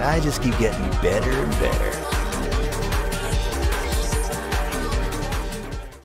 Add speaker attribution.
Speaker 1: I just keep getting better and better.